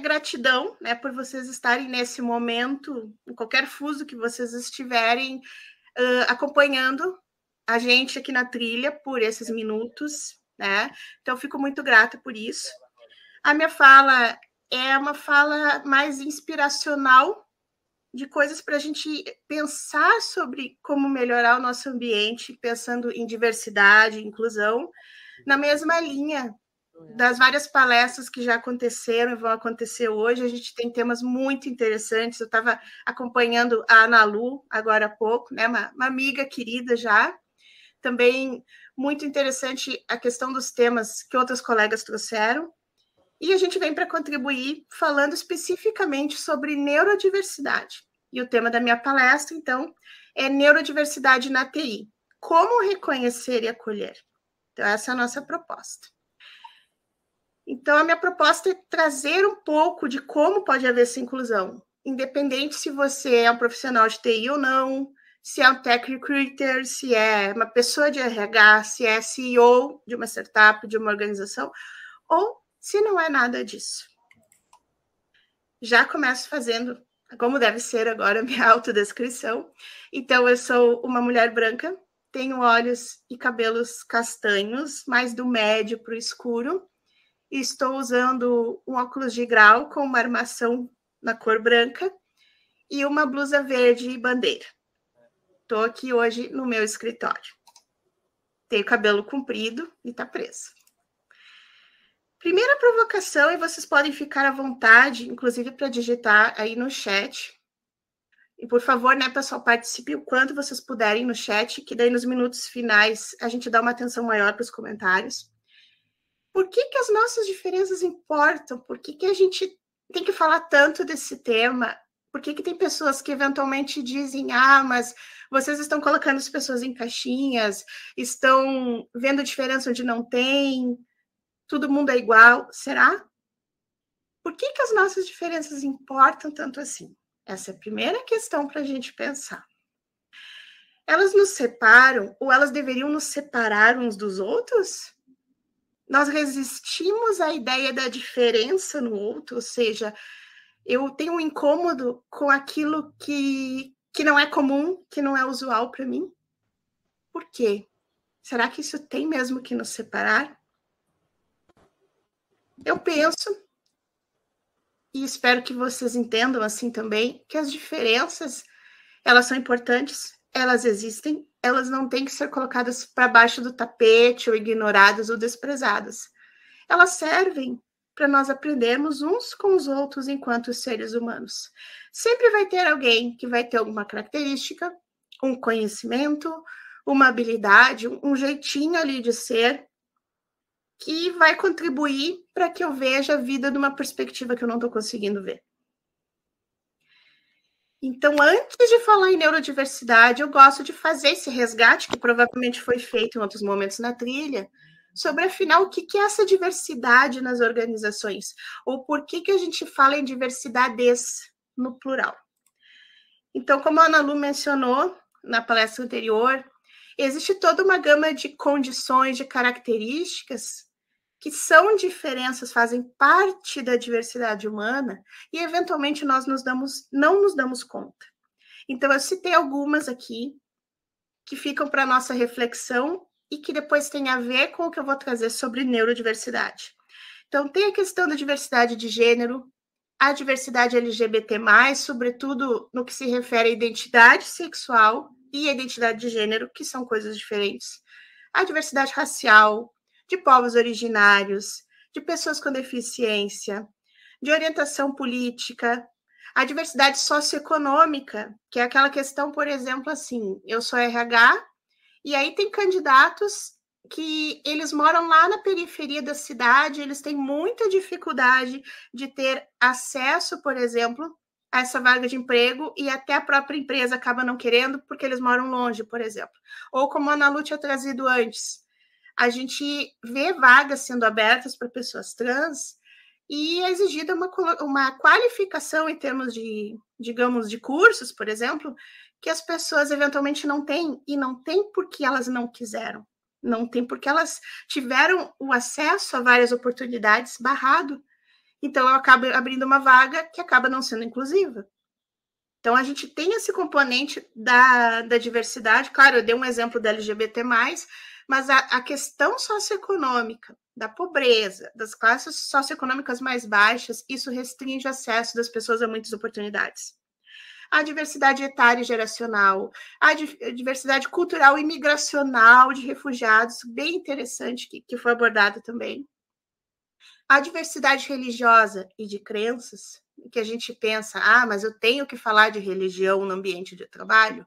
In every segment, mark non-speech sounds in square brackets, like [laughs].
Gratidão, né, por vocês estarem nesse momento, em qualquer fuso que vocês estiverem uh, acompanhando a gente aqui na trilha por esses minutos, né? Então, fico muito grata por isso. A minha fala é uma fala mais inspiracional de coisas para a gente pensar sobre como melhorar o nosso ambiente, pensando em diversidade, inclusão, na mesma linha das várias palestras que já aconteceram e vão acontecer hoje. A gente tem temas muito interessantes. Eu estava acompanhando a Ana Lu agora há pouco, né? Uma, uma amiga querida já. Também muito interessante a questão dos temas que outras colegas trouxeram. E a gente vem para contribuir falando especificamente sobre neurodiversidade. E o tema da minha palestra, então, é neurodiversidade na TI. Como reconhecer e acolher? Então, essa é a nossa proposta. Então, a minha proposta é trazer um pouco de como pode haver essa inclusão, independente se você é um profissional de TI ou não, se é um tech recruiter, se é uma pessoa de RH, se é CEO de uma startup, de uma organização, ou se não é nada disso. Já começo fazendo, como deve ser agora, [laughs] minha autodescrição. Então, eu sou uma mulher branca, tenho olhos e cabelos castanhos, mais do médio para o escuro. Estou usando um óculos de grau com uma armação na cor branca e uma blusa verde e bandeira. Estou aqui hoje no meu escritório. Tenho cabelo comprido e está preso. Primeira provocação, e vocês podem ficar à vontade, inclusive para digitar aí no chat. E por favor, né, pessoal, participe o quanto vocês puderem no chat, que daí nos minutos finais a gente dá uma atenção maior para os comentários. Por que, que as nossas diferenças importam? Por que, que a gente tem que falar tanto desse tema? Por que, que tem pessoas que eventualmente dizem, ah, mas vocês estão colocando as pessoas em caixinhas, estão vendo diferença onde não tem, todo mundo é igual. Será? Por que, que as nossas diferenças importam tanto assim? Essa é a primeira questão para a gente pensar. Elas nos separam ou elas deveriam nos separar uns dos outros? Nós resistimos à ideia da diferença no outro, ou seja, eu tenho um incômodo com aquilo que, que não é comum, que não é usual para mim. Por quê? Será que isso tem mesmo que nos separar? Eu penso, e espero que vocês entendam assim também, que as diferenças, elas são importantes, elas existem, elas não têm que ser colocadas para baixo do tapete, ou ignoradas ou desprezadas. Elas servem para nós aprendermos uns com os outros enquanto seres humanos. Sempre vai ter alguém que vai ter alguma característica, um conhecimento, uma habilidade, um jeitinho ali de ser que vai contribuir para que eu veja a vida de uma perspectiva que eu não estou conseguindo ver. Então, antes de falar em neurodiversidade, eu gosto de fazer esse resgate, que provavelmente foi feito em outros momentos na trilha, sobre, afinal, o que é essa diversidade nas organizações, ou por que, que a gente fala em diversidades no plural. Então, como a Ana Lu mencionou na palestra anterior, existe toda uma gama de condições, de características que são diferenças, fazem parte da diversidade humana e eventualmente nós nos damos, não nos damos conta. Então eu citei algumas aqui que ficam para nossa reflexão e que depois tem a ver com o que eu vou trazer sobre neurodiversidade. Então tem a questão da diversidade de gênero, a diversidade LGBT+, sobretudo no que se refere à identidade sexual e à identidade de gênero, que são coisas diferentes. A diversidade racial, de povos originários, de pessoas com deficiência, de orientação política, a diversidade socioeconômica, que é aquela questão, por exemplo, assim, eu sou RH, e aí tem candidatos que eles moram lá na periferia da cidade, eles têm muita dificuldade de ter acesso, por exemplo, a essa vaga de emprego e até a própria empresa acaba não querendo porque eles moram longe, por exemplo. Ou como a Ana Lu tinha trazido antes, a gente vê vagas sendo abertas para pessoas trans e é exigida uma, uma qualificação em termos de, digamos, de cursos, por exemplo, que as pessoas eventualmente não têm, e não têm porque elas não quiseram. Não tem porque elas tiveram o acesso a várias oportunidades barrado. Então, eu acabo abrindo uma vaga que acaba não sendo inclusiva. Então, a gente tem esse componente da, da diversidade. Claro, eu dei um exemplo da LGBT, mas a, a questão socioeconômica, da pobreza, das classes socioeconômicas mais baixas, isso restringe o acesso das pessoas a muitas oportunidades. A diversidade etária e geracional, a diversidade cultural e migracional de refugiados, bem interessante, que, que foi abordado também. A diversidade religiosa e de crenças, que a gente pensa, ah, mas eu tenho que falar de religião no ambiente de trabalho.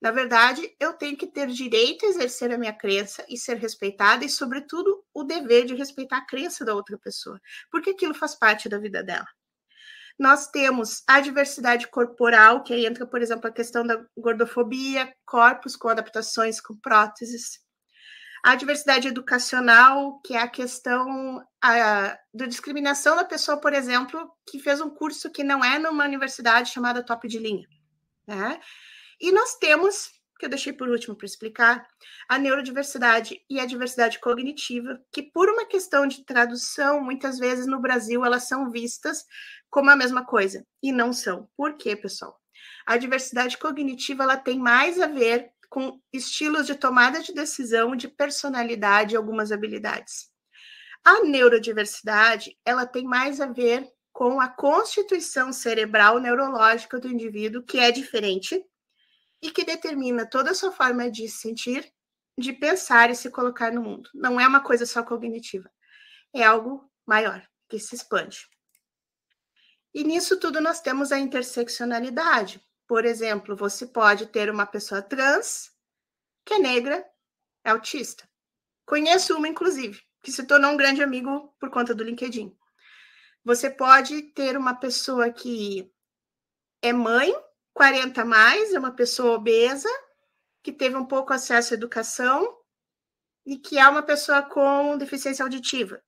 Na verdade, eu tenho que ter direito a exercer a minha crença e ser respeitada, e, sobretudo, o dever de respeitar a crença da outra pessoa, porque aquilo faz parte da vida dela. Nós temos a diversidade corporal, que aí entra, por exemplo, a questão da gordofobia, corpos com adaptações com próteses. A diversidade educacional, que é a questão a, da discriminação da pessoa, por exemplo, que fez um curso que não é numa universidade chamada top de linha. Né? E nós temos, que eu deixei por último para explicar, a neurodiversidade e a diversidade cognitiva, que por uma questão de tradução, muitas vezes no Brasil elas são vistas como a mesma coisa, e não são. Por quê, pessoal? A diversidade cognitiva ela tem mais a ver com estilos de tomada de decisão, de personalidade e algumas habilidades. A neurodiversidade, ela tem mais a ver com a constituição cerebral neurológica do indivíduo, que é diferente e que determina toda a sua forma de sentir, de pensar e se colocar no mundo. Não é uma coisa só cognitiva, é algo maior, que se expande. E nisso tudo nós temos a interseccionalidade. Por exemplo, você pode ter uma pessoa trans que é negra, é autista. Conheço uma, inclusive, que se tornou um grande amigo por conta do LinkedIn. Você pode ter uma pessoa que é mãe 40 mais, é uma pessoa obesa, que teve um pouco acesso à educação e que é uma pessoa com deficiência auditiva.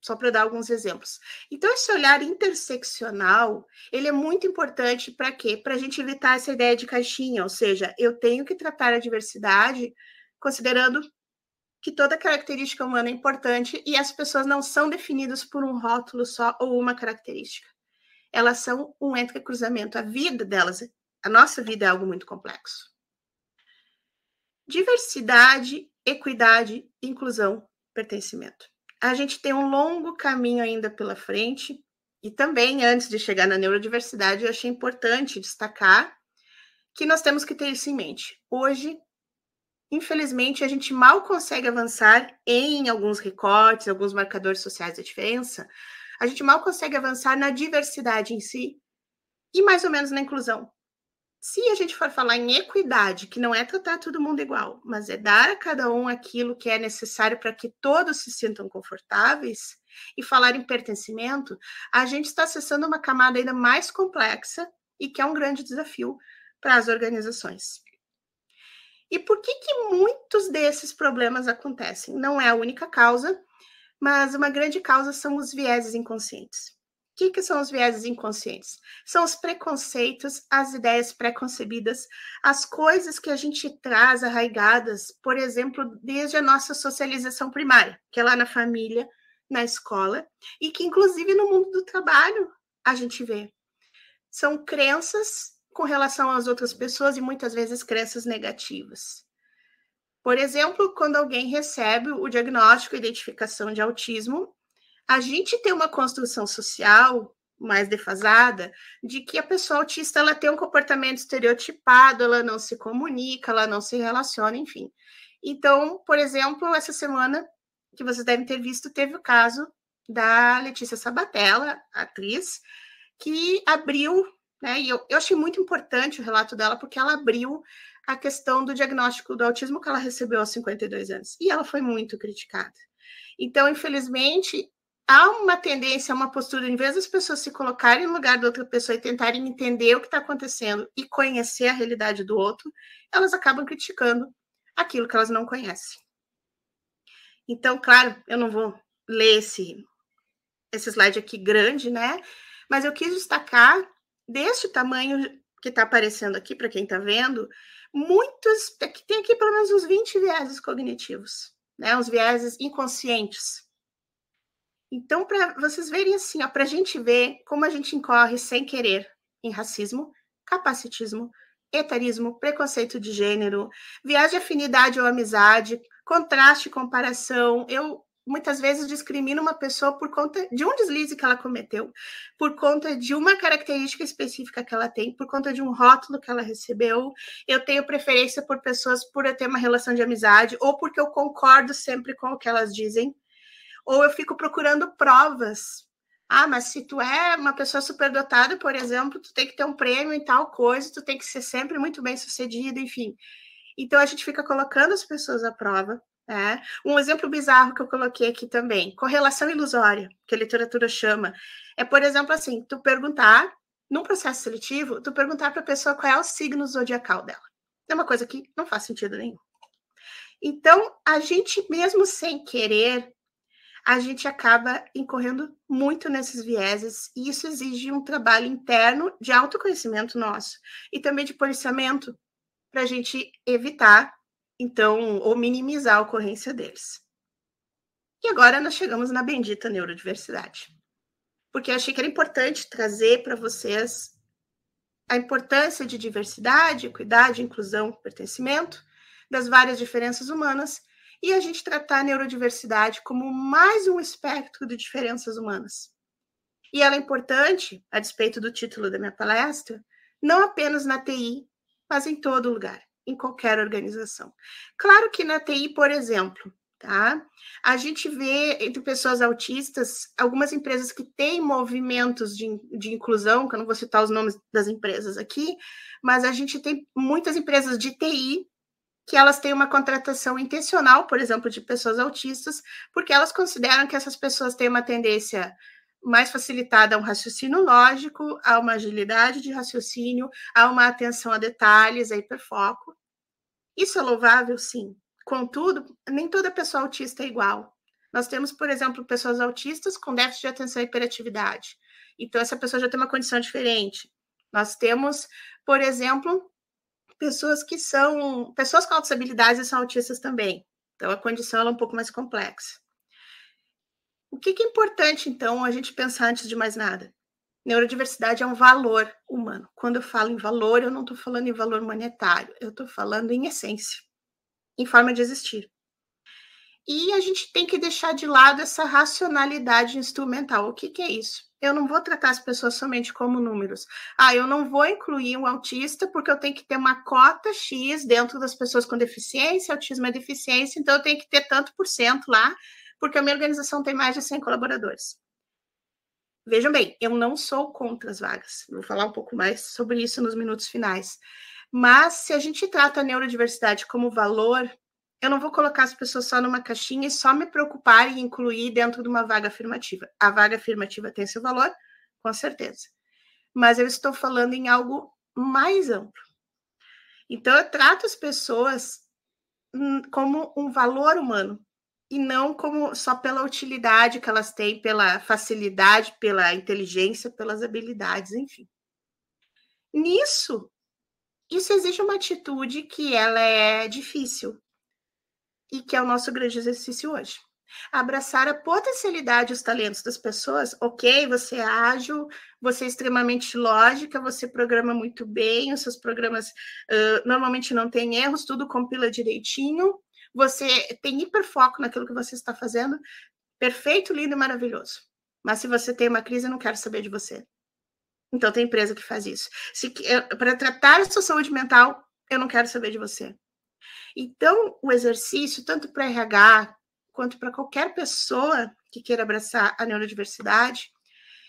Só para dar alguns exemplos. Então, esse olhar interseccional, ele é muito importante para quê? Para a gente evitar essa ideia de caixinha, ou seja, eu tenho que tratar a diversidade considerando que toda característica humana é importante e as pessoas não são definidas por um rótulo só ou uma característica elas são um entrecruzamento. A vida delas, a nossa vida é algo muito complexo. Diversidade, equidade, inclusão, pertencimento. A gente tem um longo caminho ainda pela frente, e também, antes de chegar na neurodiversidade, eu achei importante destacar que nós temos que ter isso em mente. Hoje, infelizmente, a gente mal consegue avançar em alguns recortes, alguns marcadores sociais da diferença, a gente mal consegue avançar na diversidade em si e mais ou menos na inclusão. Se a gente for falar em equidade, que não é tratar todo mundo igual, mas é dar a cada um aquilo que é necessário para que todos se sintam confortáveis, e falar em pertencimento, a gente está acessando uma camada ainda mais complexa e que é um grande desafio para as organizações. E por que, que muitos desses problemas acontecem? Não é a única causa, mas uma grande causa são os vieses inconscientes. O que, que são os vieses inconscientes? São os preconceitos, as ideias preconcebidas, as coisas que a gente traz arraigadas, por exemplo, desde a nossa socialização primária, que é lá na família, na escola, e que, inclusive, no mundo do trabalho a gente vê. São crenças com relação às outras pessoas e muitas vezes crenças negativas. Por exemplo, quando alguém recebe o diagnóstico e identificação de autismo, a gente tem uma construção social mais defasada de que a pessoa autista ela tem um comportamento estereotipado, ela não se comunica, ela não se relaciona, enfim. Então, por exemplo, essa semana que vocês devem ter visto, teve o caso da Letícia Sabatella, atriz, que abriu, né? E eu, eu achei muito importante o relato dela, porque ela abriu a questão do diagnóstico do autismo que ela recebeu aos 52 anos. E ela foi muito criticada. Então, infelizmente, há uma tendência, uma postura, em vez das pessoas se colocarem no lugar da outra pessoa e tentarem entender o que está acontecendo e conhecer a realidade do outro, elas acabam criticando aquilo que elas não conhecem. Então, claro, eu não vou ler esse, esse slide aqui grande, né? Mas eu quis destacar deste tamanho que está aparecendo aqui para quem está vendo, muitos, tem aqui pelo menos uns 20 vieses cognitivos, né? Os vieses inconscientes. Então, para vocês verem assim, para a gente ver como a gente incorre sem querer em racismo, capacitismo, etarismo, preconceito de gênero, viés de afinidade ou amizade, contraste, comparação. Eu muitas vezes discrimino uma pessoa por conta de um deslize que ela cometeu, por conta de uma característica específica que ela tem, por conta de um rótulo que ela recebeu. Eu tenho preferência por pessoas por eu ter uma relação de amizade ou porque eu concordo sempre com o que elas dizem, ou eu fico procurando provas. Ah, mas se tu é uma pessoa superdotada, por exemplo, tu tem que ter um prêmio em tal coisa, tu tem que ser sempre muito bem sucedido, enfim. Então a gente fica colocando as pessoas à prova é. Um exemplo bizarro que eu coloquei aqui também, correlação ilusória, que a literatura chama, é, por exemplo, assim, tu perguntar, num processo seletivo, tu perguntar para a pessoa qual é o signo zodiacal dela. É uma coisa que não faz sentido nenhum. Então, a gente, mesmo sem querer, a gente acaba incorrendo muito nesses vieses, e isso exige um trabalho interno de autoconhecimento nosso e também de policiamento, para a gente evitar então, ou minimizar a ocorrência deles. E agora nós chegamos na bendita neurodiversidade. Porque eu achei que era importante trazer para vocês a importância de diversidade, equidade, inclusão, pertencimento, das várias diferenças humanas, e a gente tratar a neurodiversidade como mais um espectro de diferenças humanas. E ela é importante, a despeito do título da minha palestra, não apenas na TI, mas em todo lugar em qualquer organização. Claro que na TI, por exemplo, tá? A gente vê entre pessoas autistas algumas empresas que têm movimentos de, de inclusão, que eu não vou citar os nomes das empresas aqui, mas a gente tem muitas empresas de TI que elas têm uma contratação intencional, por exemplo, de pessoas autistas, porque elas consideram que essas pessoas têm uma tendência mais facilitada a um raciocínio lógico, a uma agilidade de raciocínio, a uma atenção a detalhes, a hiperfoco. Isso é louvável, sim. Contudo, nem toda pessoa autista é igual. Nós temos, por exemplo, pessoas autistas com déficit de atenção e hiperatividade. Então, essa pessoa já tem uma condição diferente. Nós temos, por exemplo, pessoas que são pessoas com altas habilidades e são autistas também. Então, a condição é um pouco mais complexa. O que, que é importante, então, a gente pensar antes de mais nada? Neurodiversidade é um valor humano. Quando eu falo em valor, eu não estou falando em valor monetário, eu estou falando em essência, em forma de existir. E a gente tem que deixar de lado essa racionalidade instrumental. O que, que é isso? Eu não vou tratar as pessoas somente como números. Ah, eu não vou incluir um autista porque eu tenho que ter uma cota X dentro das pessoas com deficiência, autismo é deficiência, então eu tenho que ter tanto por cento lá porque a minha organização tem mais de 100 colaboradores. Vejam bem, eu não sou contra as vagas. Vou falar um pouco mais sobre isso nos minutos finais. Mas se a gente trata a neurodiversidade como valor, eu não vou colocar as pessoas só numa caixinha e só me preocupar em incluir dentro de uma vaga afirmativa. A vaga afirmativa tem seu valor, com certeza. Mas eu estou falando em algo mais amplo. Então, eu trato as pessoas hum, como um valor humano, e não como só pela utilidade que elas têm, pela facilidade, pela inteligência, pelas habilidades, enfim. Nisso, isso exige uma atitude que ela é difícil e que é o nosso grande exercício hoje. Abraçar a potencialidade e os talentos das pessoas. Ok, você é ágil, você é extremamente lógica, você programa muito bem, os seus programas uh, normalmente não têm erros, tudo compila direitinho, você tem hiperfoco naquilo que você está fazendo, perfeito, lindo e maravilhoso. Mas se você tem uma crise, eu não quero saber de você. Então tem empresa que faz isso. Para tratar a sua saúde mental, eu não quero saber de você. Então, o exercício, tanto para RH quanto para qualquer pessoa que queira abraçar a neurodiversidade,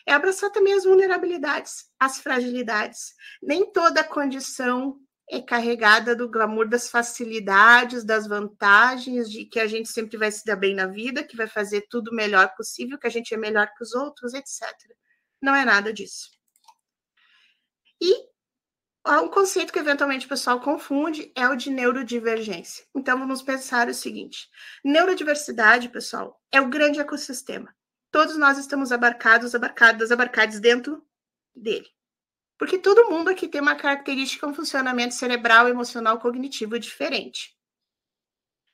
é abraçar também as vulnerabilidades, as fragilidades. Nem toda condição é carregada do glamour das facilidades, das vantagens, de que a gente sempre vai se dar bem na vida, que vai fazer tudo o melhor possível, que a gente é melhor que os outros, etc. Não é nada disso. E um conceito que eventualmente o pessoal confunde é o de neurodivergência. Então vamos pensar o seguinte: neurodiversidade, pessoal, é o grande ecossistema. Todos nós estamos abarcados, abarcadas, abarcados dentro dele. Porque todo mundo aqui tem uma característica, um funcionamento cerebral, emocional, cognitivo diferente.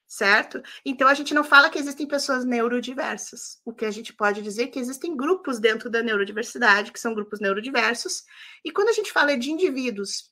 Certo? Então a gente não fala que existem pessoas neurodiversas. O que a gente pode dizer é que existem grupos dentro da neurodiversidade, que são grupos neurodiversos. E quando a gente fala de indivíduos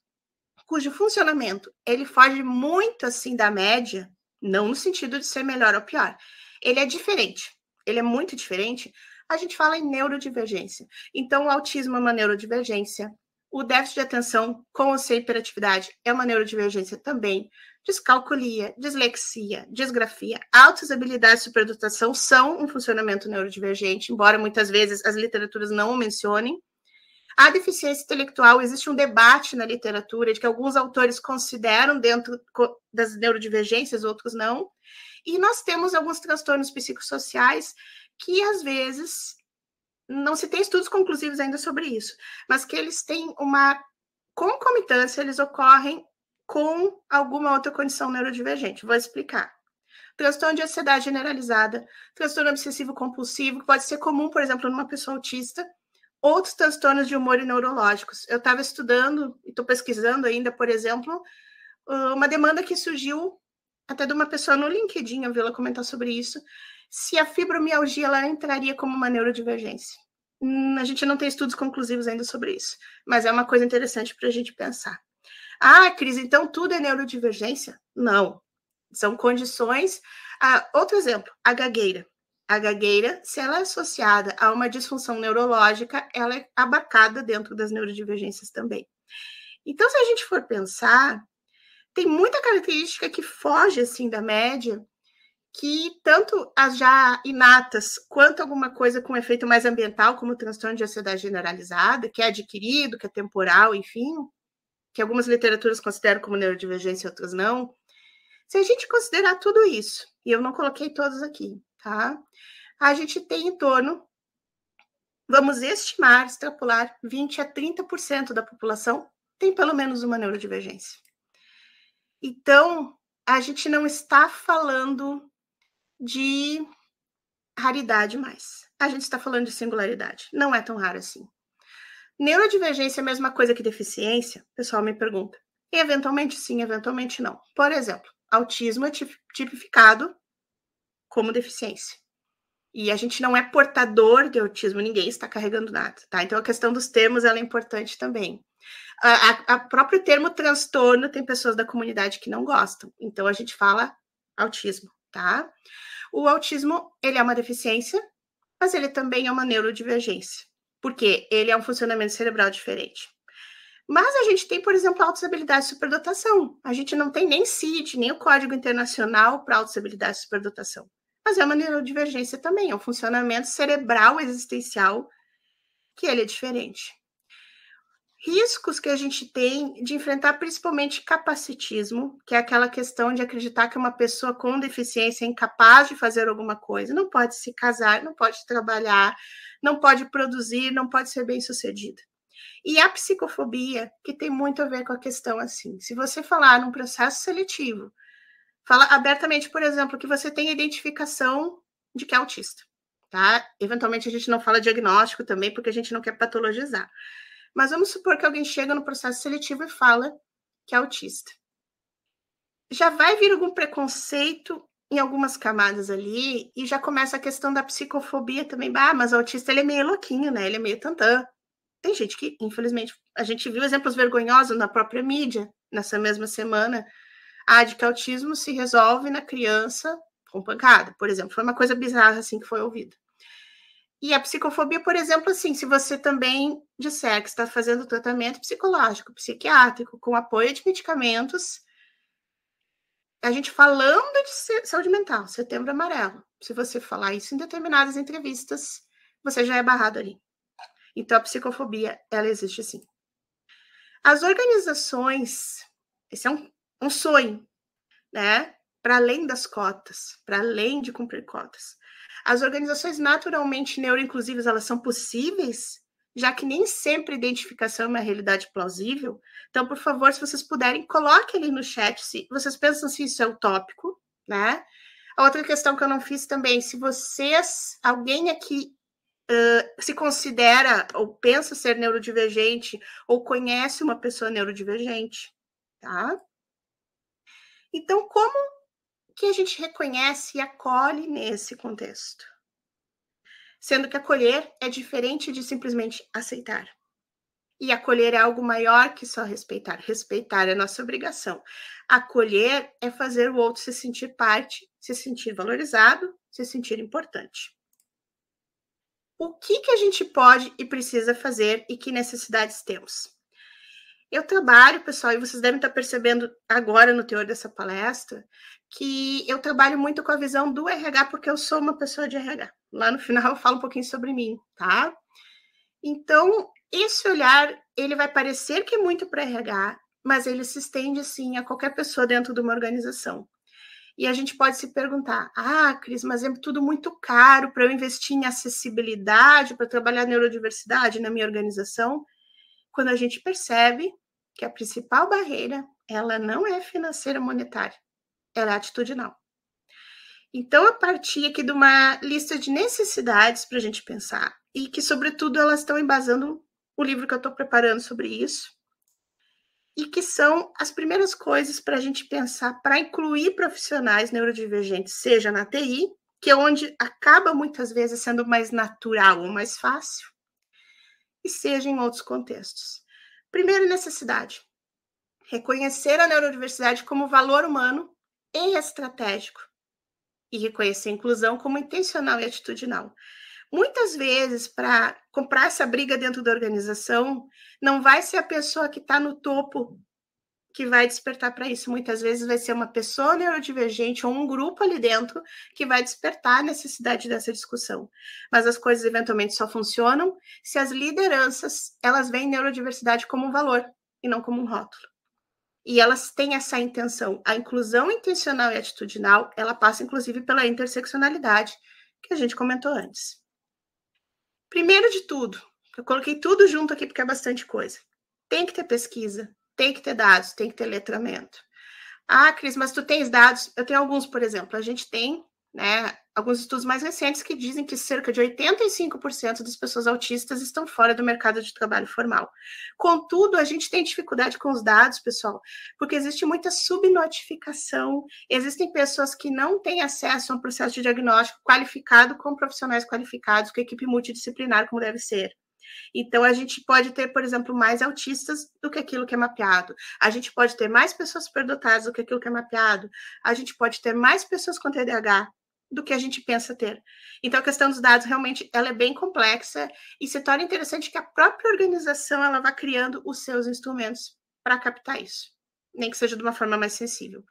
cujo funcionamento ele foge muito assim da média, não no sentido de ser melhor ou pior, ele é diferente. Ele é muito diferente. A gente fala em neurodivergência. Então, o autismo é uma neurodivergência, o déficit de atenção com ou sem hiperatividade é uma neurodivergência também. Descalculia, dislexia, disgrafia, altas habilidades de superdotação são um funcionamento neurodivergente, embora muitas vezes as literaturas não o mencionem. A deficiência intelectual, existe um debate na literatura de que alguns autores consideram dentro das neurodivergências, outros não. E nós temos alguns transtornos psicossociais que, às vezes, não se tem estudos conclusivos ainda sobre isso, mas que eles têm uma concomitância, eles ocorrem com alguma outra condição neurodivergente. Vou explicar. Transtorno de ansiedade generalizada, transtorno obsessivo compulsivo, que pode ser comum, por exemplo, numa pessoa autista, outros transtornos de humor e neurológicos. Eu estava estudando e estou pesquisando ainda, por exemplo, uma demanda que surgiu até de uma pessoa no LinkedIn, eu vi ela comentar sobre isso, se a fibromialgia ela entraria como uma neurodivergência. Hum, a gente não tem estudos conclusivos ainda sobre isso, mas é uma coisa interessante para a gente pensar. Ah, Cris, então tudo é neurodivergência? Não. São condições. Ah, outro exemplo, a gagueira. A gagueira, se ela é associada a uma disfunção neurológica, ela é abarcada dentro das neurodivergências também. Então, se a gente for pensar, tem muita característica que foge assim da média que tanto as já inatas quanto alguma coisa com efeito mais ambiental, como o transtorno de ansiedade generalizada, que é adquirido, que é temporal, enfim, que algumas literaturas consideram como neurodivergência e outras não. Se a gente considerar tudo isso, e eu não coloquei todos aqui, tá? A gente tem em torno, vamos estimar, extrapolar, 20 a 30% da população tem pelo menos uma neurodivergência. Então, a gente não está falando de raridade mais. A gente está falando de singularidade. Não é tão raro assim. Neurodivergência é a mesma coisa que deficiência? O pessoal me pergunta. E eventualmente sim, eventualmente não. Por exemplo, autismo é tipificado como deficiência. E a gente não é portador de autismo, ninguém está carregando nada, tá? Então a questão dos termos é importante também. A, a próprio termo transtorno tem pessoas da comunidade que não gostam. Então a gente fala autismo, tá? O autismo, ele é uma deficiência, mas ele também é uma neurodivergência, porque ele é um funcionamento cerebral diferente. Mas a gente tem, por exemplo, altas habilidades de superdotação. A gente não tem nem CID, nem o Código Internacional para altas habilidades de superdotação. Mas é uma neurodivergência também, é um funcionamento cerebral existencial que ele é diferente riscos que a gente tem de enfrentar principalmente capacitismo, que é aquela questão de acreditar que uma pessoa com deficiência é incapaz de fazer alguma coisa, não pode se casar, não pode trabalhar, não pode produzir, não pode ser bem-sucedida. E a psicofobia, que tem muito a ver com a questão assim. Se você falar num processo seletivo, fala abertamente, por exemplo, que você tem identificação de que é autista, tá? Eventualmente a gente não fala diagnóstico também, porque a gente não quer patologizar. Mas vamos supor que alguém chega no processo seletivo e fala que é autista. Já vai vir algum preconceito em algumas camadas ali e já começa a questão da psicofobia também. Ah, mas o autista ele é meio louquinho, né? Ele é meio tantã. Tem gente que, infelizmente, a gente viu exemplos vergonhosos na própria mídia nessa mesma semana. Ah, de que autismo se resolve na criança com pancada, por exemplo. Foi uma coisa bizarra assim que foi ouvida. E a psicofobia, por exemplo, assim, se você também disser que está fazendo tratamento psicológico, psiquiátrico, com apoio de medicamentos, a gente falando de saúde mental, setembro amarelo. Se você falar isso em determinadas entrevistas, você já é barrado ali. Então, a psicofobia, ela existe sim. As organizações, esse é um, um sonho, né? Para além das cotas, para além de cumprir cotas. As organizações naturalmente neuroinclusivas, elas são possíveis, já que nem sempre identificação é uma realidade plausível. Então, por favor, se vocês puderem, coloque ali no chat se vocês pensam se isso é utópico, né? A outra questão que eu não fiz também, se vocês, alguém aqui uh, se considera ou pensa ser neurodivergente ou conhece uma pessoa neurodivergente, tá? Então, como que a gente reconhece e acolhe nesse contexto? Sendo que acolher é diferente de simplesmente aceitar. E acolher é algo maior que só respeitar. Respeitar é nossa obrigação. Acolher é fazer o outro se sentir parte, se sentir valorizado, se sentir importante. O que, que a gente pode e precisa fazer e que necessidades temos? Eu trabalho, pessoal, e vocês devem estar percebendo agora no teor dessa palestra, que eu trabalho muito com a visão do RH, porque eu sou uma pessoa de RH. Lá no final eu falo um pouquinho sobre mim, tá? Então, esse olhar, ele vai parecer que é muito para RH, mas ele se estende, sim, a qualquer pessoa dentro de uma organização. E a gente pode se perguntar: ah, Cris, mas é tudo muito caro para eu investir em acessibilidade, para trabalhar neurodiversidade na minha organização? Quando a gente percebe que a principal barreira, ela não é financeira monetária, ela é atitudinal. Então, eu parti aqui de uma lista de necessidades para a gente pensar, e que, sobretudo, elas estão embasando o livro que eu estou preparando sobre isso, e que são as primeiras coisas para a gente pensar para incluir profissionais neurodivergentes, seja na TI, que é onde acaba muitas vezes sendo mais natural ou mais fácil, e seja em outros contextos. Primeira necessidade: reconhecer a neurodiversidade como valor humano e estratégico, e reconhecer a inclusão como intencional e atitudinal. Muitas vezes, para comprar essa briga dentro da organização, não vai ser a pessoa que está no topo que vai despertar para isso. Muitas vezes vai ser uma pessoa neurodivergente ou um grupo ali dentro que vai despertar a necessidade dessa discussão. Mas as coisas eventualmente só funcionam se as lideranças elas veem neurodiversidade como um valor e não como um rótulo. E elas têm essa intenção. A inclusão intencional e atitudinal, ela passa inclusive pela interseccionalidade que a gente comentou antes. Primeiro de tudo, eu coloquei tudo junto aqui porque é bastante coisa. Tem que ter pesquisa, tem que ter dados, tem que ter letramento. Ah, Cris, mas tu tens dados? Eu tenho alguns, por exemplo. A gente tem né, alguns estudos mais recentes que dizem que cerca de 85% das pessoas autistas estão fora do mercado de trabalho formal. Contudo, a gente tem dificuldade com os dados, pessoal, porque existe muita subnotificação, existem pessoas que não têm acesso a um processo de diagnóstico qualificado com profissionais qualificados, com equipe multidisciplinar, como deve ser. Então, a gente pode ter, por exemplo, mais autistas do que aquilo que é mapeado. A gente pode ter mais pessoas superdotadas do que aquilo que é mapeado. A gente pode ter mais pessoas com TDAH do que a gente pensa ter. Então, a questão dos dados realmente ela é bem complexa e se torna interessante que a própria organização ela vá criando os seus instrumentos para captar isso, nem que seja de uma forma mais sensível.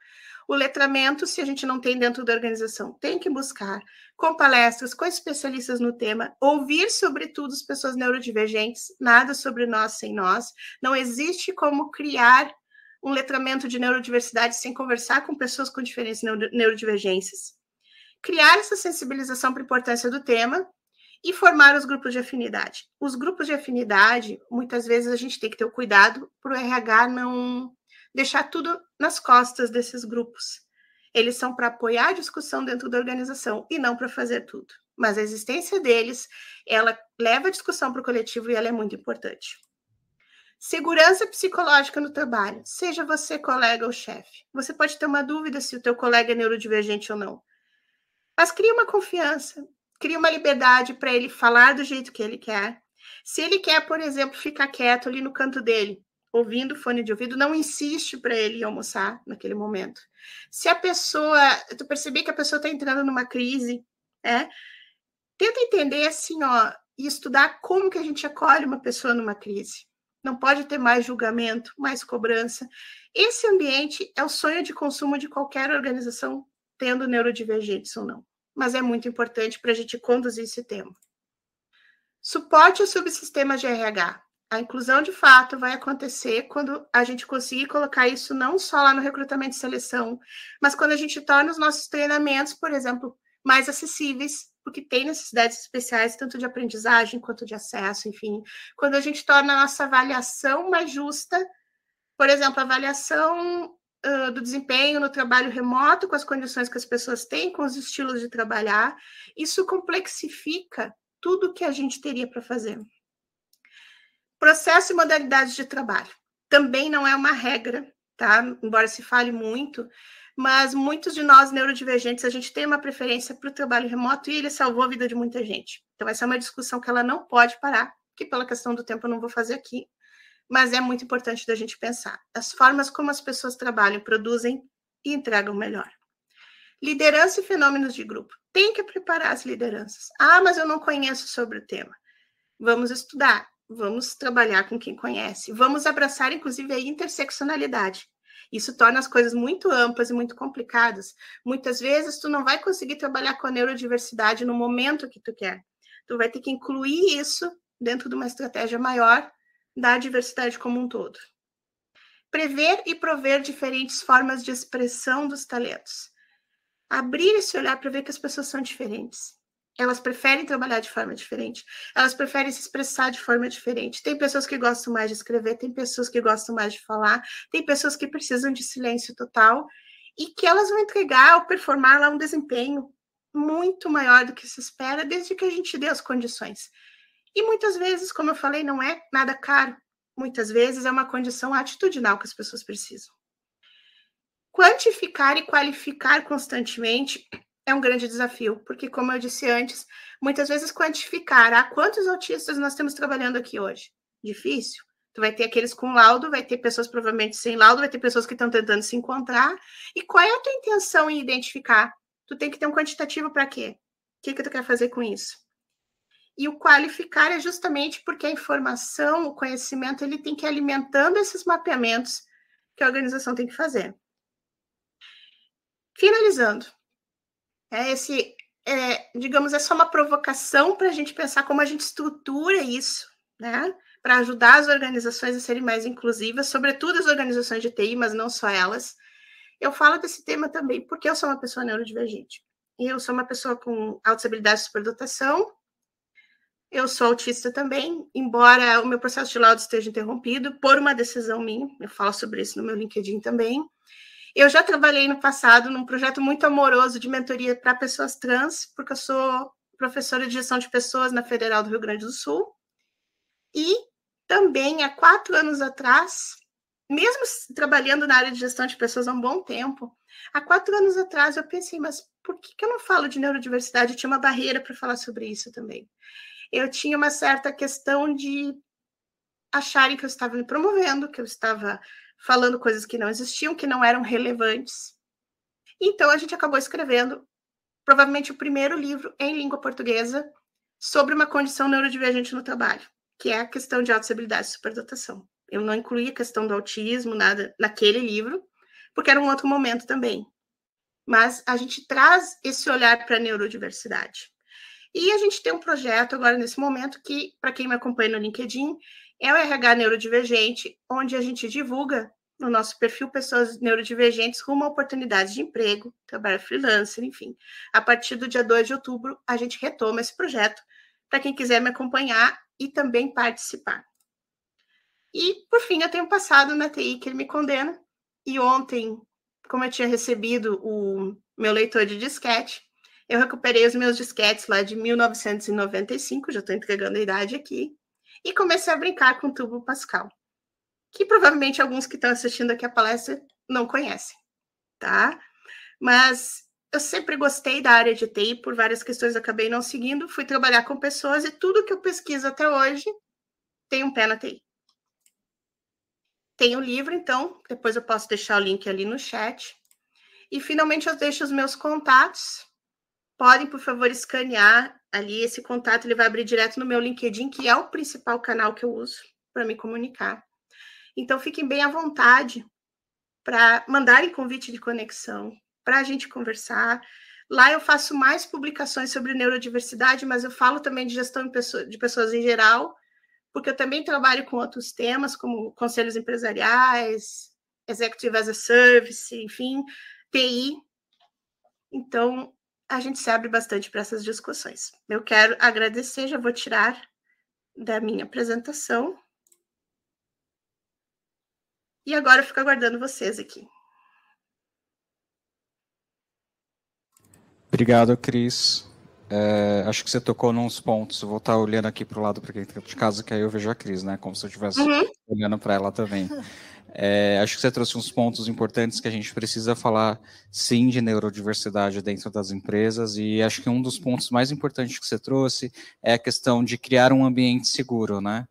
O letramento, se a gente não tem dentro da organização, tem que buscar com palestras, com especialistas no tema, ouvir sobretudo as pessoas neurodivergentes, nada sobre nós sem nós. Não existe como criar um letramento de neurodiversidade sem conversar com pessoas com diferentes neurodivergências criar essa sensibilização para a importância do tema e formar os grupos de afinidade. Os grupos de afinidade, muitas vezes a gente tem que ter o cuidado para o RH não deixar tudo nas costas desses grupos. Eles são para apoiar a discussão dentro da organização e não para fazer tudo. Mas a existência deles, ela leva a discussão para o coletivo e ela é muito importante. Segurança psicológica no trabalho. Seja você colega ou chefe. Você pode ter uma dúvida se o teu colega é neurodivergente ou não. Mas cria uma confiança, cria uma liberdade para ele falar do jeito que ele quer. Se ele quer, por exemplo, ficar quieto ali no canto dele, ouvindo fone de ouvido, não insiste para ele almoçar naquele momento. Se a pessoa, tu perceber que a pessoa está entrando numa crise, né? Tenta entender assim, ó, e estudar como que a gente acolhe uma pessoa numa crise. Não pode ter mais julgamento, mais cobrança. Esse ambiente é o sonho de consumo de qualquer organização, tendo neurodivergentes ou não mas é muito importante para a gente conduzir esse tema. Suporte aos subsistemas de RH. A inclusão de fato vai acontecer quando a gente conseguir colocar isso não só lá no recrutamento e seleção, mas quando a gente torna os nossos treinamentos, por exemplo, mais acessíveis, porque tem necessidades especiais, tanto de aprendizagem quanto de acesso, enfim. Quando a gente torna a nossa avaliação mais justa, por exemplo, a avaliação uh, do desempenho no trabalho remoto, com as condições que as pessoas têm, com os estilos de trabalhar. Isso complexifica tudo que a gente teria para fazer. Processo e modalidades de trabalho. Também não é uma regra, tá? Embora se fale muito, mas muitos de nós neurodivergentes, a gente tem uma preferência para o trabalho remoto e ele salvou a vida de muita gente. Então, essa é uma discussão que ela não pode parar, que pela questão do tempo eu não vou fazer aqui, mas é muito importante da gente pensar. As formas como as pessoas trabalham, produzem e entregam melhor. Liderança e fenômenos de grupo. Tem que preparar as lideranças. Ah, mas eu não conheço sobre o tema. Vamos estudar, vamos trabalhar com quem conhece, vamos abraçar, inclusive, a interseccionalidade. Isso torna as coisas muito amplas e muito complicadas. Muitas vezes, tu não vai conseguir trabalhar com a neurodiversidade no momento que tu quer. Tu vai ter que incluir isso dentro de uma estratégia maior da diversidade como um todo. Prever e prover diferentes formas de expressão dos talentos. Abrir esse olhar para ver que as pessoas são diferentes. Elas preferem trabalhar de forma diferente, elas preferem se expressar de forma diferente. Tem pessoas que gostam mais de escrever, tem pessoas que gostam mais de falar, tem pessoas que precisam de silêncio total e que elas vão entregar ou performar lá um desempenho muito maior do que se espera, desde que a gente dê as condições. E muitas vezes, como eu falei, não é nada caro. Muitas vezes é uma condição atitudinal que as pessoas precisam. Quantificar e qualificar constantemente é um grande desafio, porque, como eu disse antes, muitas vezes quantificar ah, quantos autistas nós temos trabalhando aqui hoje. Difícil. Tu vai ter aqueles com laudo, vai ter pessoas provavelmente sem laudo, vai ter pessoas que estão tentando se encontrar. E qual é a tua intenção em identificar? Tu tem que ter um quantitativo para quê? O que, que tu quer fazer com isso? E o qualificar é justamente porque a informação, o conhecimento, ele tem que ir alimentando esses mapeamentos que a organização tem que fazer. Finalizando, é esse, é, digamos, é só uma provocação para a gente pensar como a gente estrutura isso, né? Para ajudar as organizações a serem mais inclusivas, sobretudo as organizações de TI, mas não só elas. Eu falo desse tema também porque eu sou uma pessoa neurodivergente. E eu sou uma pessoa com altas habilidades de superdotação, eu sou autista também, embora o meu processo de laudo esteja interrompido por uma decisão minha, eu falo sobre isso no meu LinkedIn também. Eu já trabalhei no passado num projeto muito amoroso de mentoria para pessoas trans, porque eu sou professora de gestão de pessoas na Federal do Rio Grande do Sul. E também, há quatro anos atrás, mesmo trabalhando na área de gestão de pessoas há um bom tempo, há quatro anos atrás eu pensei, mas por que, que eu não falo de neurodiversidade? Eu tinha uma barreira para falar sobre isso também eu tinha uma certa questão de acharem que eu estava me promovendo, que eu estava falando coisas que não existiam, que não eram relevantes. Então a gente acabou escrevendo provavelmente o primeiro livro em língua portuguesa sobre uma condição neurodivergente no trabalho, que é a questão de autossabilidade e superdotação. Eu não incluí a questão do autismo, nada naquele livro, porque era um outro momento também. Mas a gente traz esse olhar para a neurodiversidade. E a gente tem um projeto agora nesse momento que, para quem me acompanha no LinkedIn, é o RH Neurodivergente, onde a gente divulga no nosso perfil pessoas neurodivergentes rumo a oportunidades de emprego, trabalho freelancer, enfim. A partir do dia 2 de outubro, a gente retoma esse projeto para quem quiser me acompanhar e também participar. E, por fim, eu tenho passado na TI que ele me condena, e ontem, como eu tinha recebido o meu leitor de disquete, eu recuperei os meus disquetes lá de 1995, já estou entregando a idade aqui, e comecei a brincar com o tubo Pascal, que provavelmente alguns que estão assistindo aqui a palestra não conhecem, tá? Mas eu sempre gostei da área de TI, por várias questões acabei não seguindo, fui trabalhar com pessoas e tudo que eu pesquiso até hoje tem um pé na TI. Tem o livro, então, depois eu posso deixar o link ali no chat. E finalmente eu deixo os meus contatos podem, por favor, escanear ali esse contato, ele vai abrir direto no meu LinkedIn, que é o principal canal que eu uso para me comunicar. Então, fiquem bem à vontade para mandarem convite de conexão, para a gente conversar. Lá eu faço mais publicações sobre neurodiversidade, mas eu falo também de gestão de pessoas em geral, porque eu também trabalho com outros temas, como conselhos empresariais, executive as a service, enfim, TI. Então, a gente se abre bastante para essas discussões. Eu quero agradecer, já vou tirar da minha apresentação. E agora eu fico aguardando vocês aqui. Obrigado, Cris. é, acho que você tocou nos pontos. Eu vou estar olhando aqui para o lado porque de casa que aí eu vejo a Cris, né? Como se eu estivesse uhum. olhando para ela também. [laughs] É, acho que você trouxe uns pontos importantes que a gente precisa falar, sim, de neurodiversidade dentro das empresas, e acho que um dos pontos mais importantes que você trouxe é a questão de criar um ambiente seguro, né?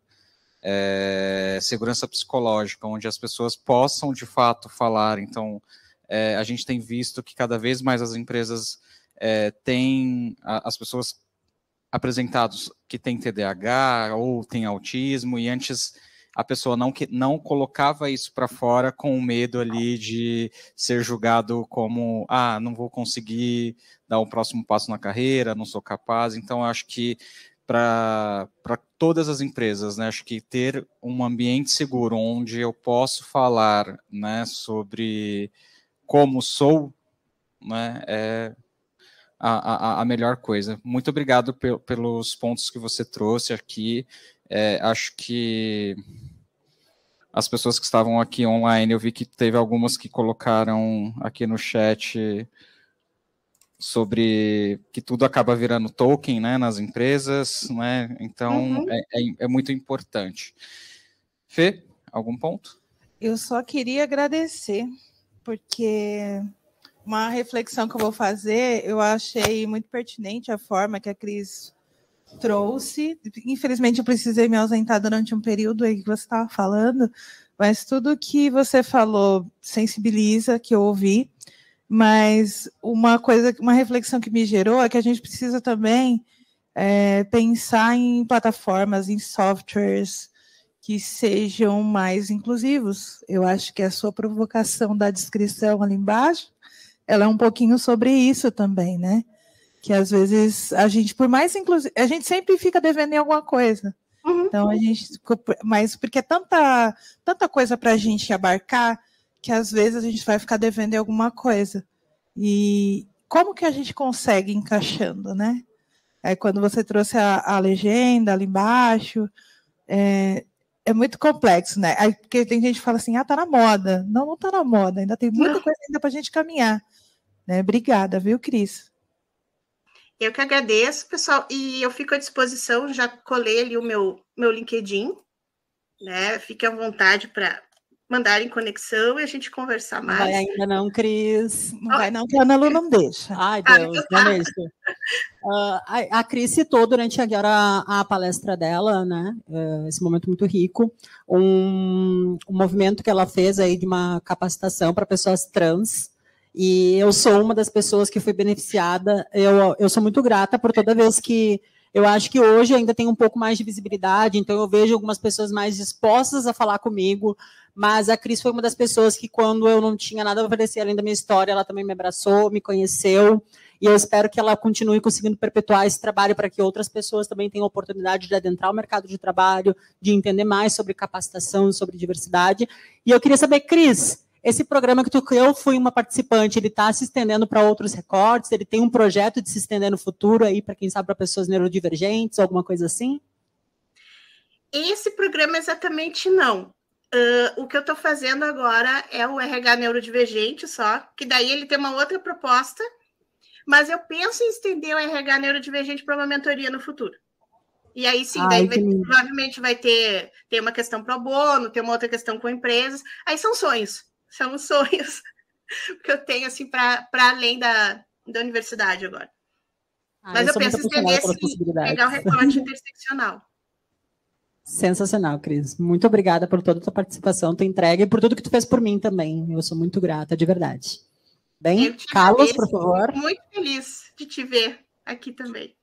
É, segurança psicológica, onde as pessoas possam de fato falar. Então, é, a gente tem visto que cada vez mais as empresas é, têm a, as pessoas apresentados que têm TDAH ou têm autismo, e antes a pessoa não, que, não colocava isso para fora com medo ali de ser julgado como, ah, não vou conseguir dar o próximo passo na carreira, não sou capaz. Então, acho que para todas as empresas, né, acho que ter um ambiente seguro onde eu posso falar né, sobre como sou né, é a, a, a melhor coisa. Muito obrigado pe pelos pontos que você trouxe aqui. É, acho que as pessoas que estavam aqui online, eu vi que teve algumas que colocaram aqui no chat sobre que tudo acaba virando token né, nas empresas, né? Então uhum. é, é, é, muito importante. Fê, algum ponto? Eu só queria agradecer, porque uma reflexão que eu vou fazer, eu achei muito pertinente a forma que a Cris trouxe. Infelizmente, eu precisei me ausentar durante um período aí que você estava falando, mas tudo que você falou sensibiliza, que eu ouvi. Mas uma coisa, uma reflexão que me gerou é que a gente precisa também é, pensar em plataformas, em softwares que sejam mais inclusivos. Eu acho que a sua provocação da descrição ali embaixo, ela é um pouquinho sobre isso também, né? Que às vezes a gente, por mais inclusive, a gente sempre fica devendo em alguma coisa. Uhum. Então a gente, mas porque é tanta, tanta coisa para a gente abarcar que às vezes a gente vai ficar devendo em alguma coisa. E como que a gente consegue encaixando, né? É quando você trouxe a, a legenda ali embaixo, é, é muito complexo, né? Aí, porque tem gente que fala assim, ah, tá na moda. Não, não tá na moda, ainda tem muita coisa ainda para a gente caminhar. Né? Obrigada, viu, Cris? Eu que agradeço, pessoal, e eu fico à disposição, já colei ali o meu, meu LinkedIn, né? Fique à vontade para mandar em conexão e a gente conversar mais. Não vai ainda não, Cris. Não oh. vai não, que a Ana Lu não deixa. Ai, ah, Deus, não deixa. Uh, [laughs] a, a Cris citou durante agora a, a palestra dela, né, uh, esse momento muito rico, um, um movimento que ela fez aí de uma capacitação para pessoas trans, e eu sou uma das pessoas que foi beneficiada. Eu, eu sou muito grata por toda vez que eu acho que hoje ainda tem um pouco mais de visibilidade, então eu vejo algumas pessoas mais dispostas a falar comigo, mas a Cris foi uma das pessoas que, quando eu não tinha nada a oferecer além da minha história, ela também me abraçou, me conheceu, e eu espero que ela continue conseguindo perpetuar esse trabalho para que outras pessoas também tenham oportunidade de adentrar o mercado de trabalho, de entender mais sobre capacitação, sobre diversidade. E eu queria saber, Cris, esse programa que tu criou foi uma participante, ele está se estendendo para outros recortes, ele tem um projeto de se estender no futuro aí para quem sabe para pessoas neurodivergentes, alguma coisa assim? Esse programa exatamente não. Uh, o que eu estou fazendo agora é o RH neurodivergente só, que daí ele tem uma outra proposta, mas eu penso em estender o RH neurodivergente para uma mentoria no futuro. E aí sim, Ai, daí vai, provavelmente vai ter, ter uma questão pro bono, ter uma outra questão com empresas. Aí são sonhos são os sonhos [laughs] que eu tenho assim para além da, da universidade agora. Ah, Mas eu, eu penso em estender esse, pegar o recorte [laughs] interseccional. Sensacional, Cris. Muito obrigada por toda a tua participação, tua entrega e por tudo que tu fez por mim também. Eu sou muito grata, de verdade. Bem, Carlos, por favor. Muito feliz de te ver aqui também.